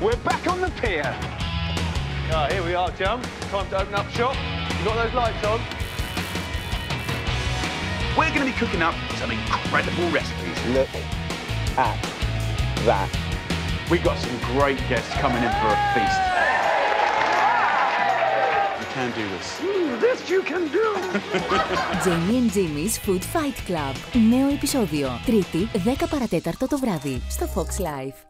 We're back on the pier. Ah, here we are, Jim. Time to open up shop. You got those lights on? We're going to be cooking up some incredible recipes. Look at that. We've got some great guests coming in for a feast. You can do this. this you can do! Jamie and Jimmy's Food Fight Club. Νέο επεισόδιο. Τρίτη, 10 παρατέταρτο το βράδυ. Στο Fox Life.